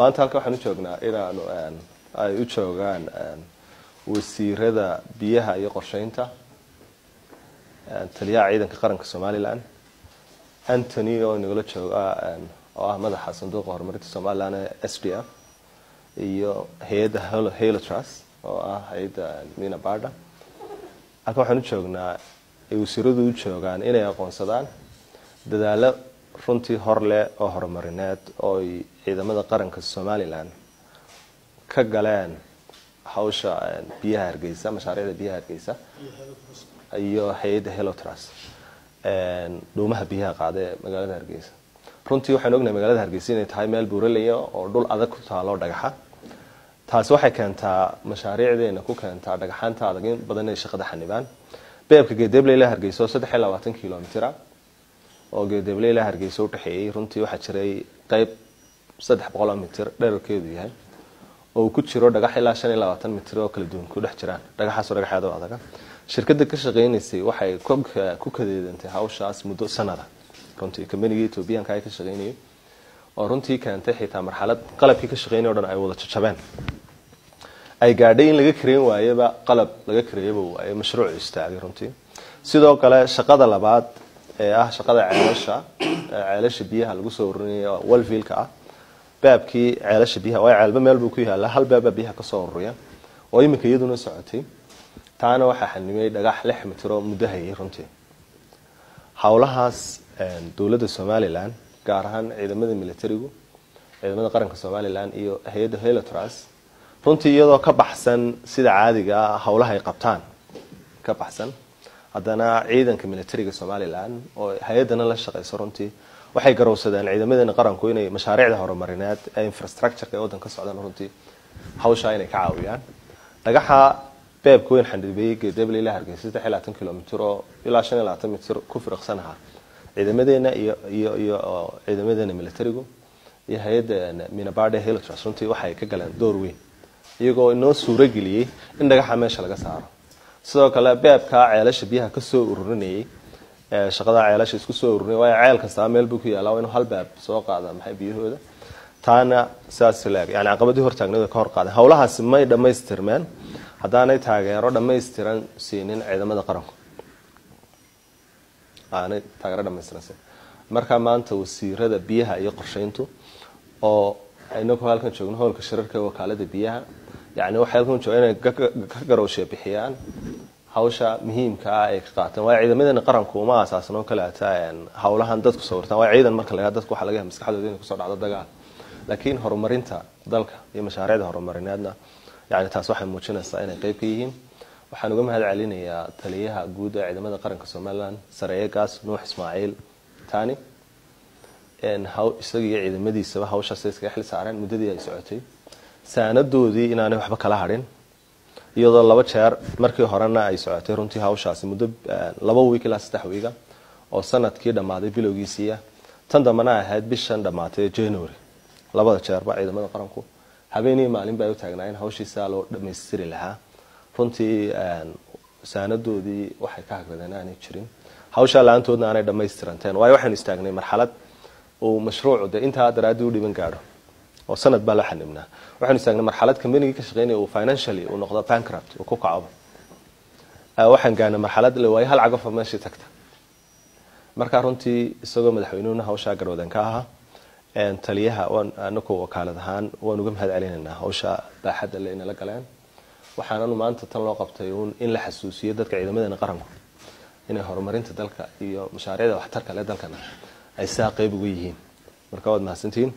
maanta halka waxaan u joognaa inaanu ay u joogaan wasiirada biyaha iyo qorsheynta taliyaha ciidanka qaranka somalilan. Antony oo nagala jooga oo ah madaxa sanduuqa horumarinta somalilan ee s d f. Iyo hay'adda halotras oo ah hay'adda mina barda. Halka waxaan u joognaa ay wasiiradu u joogaan inay aqoonsadaan dadaalo runtii hor leh oo horumarineed oo ay ciidamada qaranka somalilan ka galeen hawsha biyaha hargeysa mashaariicda biyaha hargeysa iyo hay'adda helotras dhuumaha biyaha qaada ee magaalada hargeysa. Runtii waxaan ognahay magaalada hargeysa inay tahay meel buuralaya oo dhul adag ku taalo dhagaxa. Taasi waxay keentaa mashaariicdeena ku keentaa dhagaxaanta adag in badan inay shaqada xanibaan beebka geedeble ilaa hargeysa oo saddex iyo labaatan kilomitira oo geedeble ilaa hargeysa udhexeeyey runtii waxaa jiray qeyb saddex boqoloo mitir dherarkeedu yahay. Oo uu ku jiro dhagax ilaa shan iyo labaatan mitir oo kala duwan ku dhex jiraan. Dhagaxaasoo dhagaxeed oo adaga shirkada ka shaqeynaysay waxay ku kadeedantay hawshaas muddo sanada. Runtii kambanigii ethoobiyaanka ay ka shaqeynayay oo runtii keentay xitaa marxalad qalabkii ka shaqeynay o dhan ay wada jajabeen ay gaadhay in laga kareyn waayaba qalab laga kareeyaba waaye mashruuc istaagay runtii. Sidoo kale shaqada labaad ee ah shaqada ceelasha ceelasha biyaha lagu soo ururinaya walvilka ah. Baabkii ceelasha biyaha waayo ceelba meel buu ku yaalla hal baaba biyaha ka soo ururiya. Oo iminka iyaduna socotay. Taana waxaa xanimay dhagax lix mitir oo muddo hayay runtii howlahaas dowladda somalilan gaar ahaan ciidamada militarigu ciidamada qaranka somalilan iyo hay'adda helotras runtii iyadoo ka baxsan sida caadiga ah howlaha qabtaan. Ka baxsan haddana ciidanka militariga somalilan oo hay'adana la shaqeyso runtii waxay garowsadeen ciidamadeena qaranku inay mashaariicda horumarineed ee infrastructureka ee waddanka socdaan runtii. Hawshaa inay ka caawiyaan. Dhagaxa beebka weyn xandhibeeyey geedable ilaa hargeysa saddex iyo labaatan kilomitr oo ilaa shan iyo labaatan mitir ku firiqsanaha ciidamadeena iyo iyo iyo ciidamadeena militarigu iyo hay'adda minabade helotras runtii waxay ka galeen door weyn. Iyagoo inoo suurageliyey in dhagaxa meesha laga saaro sidoo kale beebka ceelasha biyaha ka soo ururinayay shaqada ceelasha isku soo ururinay waayo ceel kastaa meel buu ku yaalla waa inuu hal beeb soo qaada maxay biyahooda? Taana sidaas leeg yani caqabadii hortaagnada ka hor qaaday. Howlahaasi may dhammaystirmeen. Haddaanay taageero dhammaystiran siinin ciidamada qaranku. Aanay taageero dhamaystiran siin marka maanta wasiirada biyaha iyo qorsheyntu oo inagu halkan joogno howlka shirarka wakaalada biyaha yani waxay halkan jooga inay ka garowshe bixiyaan hawsha muhiimka ah ay ka qaateen waayo ciidamadeena qaranku uma aasaasan oo kaleeta howlahan dadku sawirtaan. Waayo ciidan marka la dadku waxa laga yahay maskaxdooda inay ku soo dhacdo dagaal. Laakiin horumarinta dalka iyo mashaariicda horumarineedna yani taas waxay muujinaysaa inay qeyb ka yihiin. Waxaan uga mahad celinayaa taliyaha guud ee ciidamada qaranka somalilan sareeyegaas nuux ismaaciil. Tani isaga ciidamadiisaba hawshaas iskaga xil saareen muddadii ay socotay. Saanadoodii inaanay waxba kala hadhin iyadoo laba jeer markii horena ay socotay runtii hawshaasi muddo laba wiik ilaa saddex wiiga oo sannadkii dhammaaday bilowgiisiiya tan dambana ahayd bishan dhammaatay january. Labada jeerba ciidamada qaranku. Habeenii maalinba ay u taagnaayeen hawshiisaa loo dhammaystiri lahaa. Runtii saanadoodii waxay ka hagradeen aanay jirin. Hawshaa la'aantoodna aanay dhammaystiranteen. Waayo waxaynu istaagnay marxalad uu mashruucu de intaa daraaddii u dhiban gaadho oo sanad baa la xanibnaa. Waxaynu istaagnay marxalad combanigii ka shaqeynaya uu financially uu noqdo bankrupt uu ku kacoba waxaan gaarnay marxalad la waayo hal cagafo meeshii tagta. Markaa runtii isagoo madaxweynuhuna hawshaa garwadan ka taliyaha anaku wakaalad ahaan waan uga mahad hawsha baaxadda le inala galeen. Waxaananu maanta tan loo qabtay uun in la xasuusiyo dadka ciidamadeena qaranku inay horumarinta dalka iyo mashaariicda waxtarka le dalkana ay saa qeyb uga yihiin. Marka waad mahadsantihiin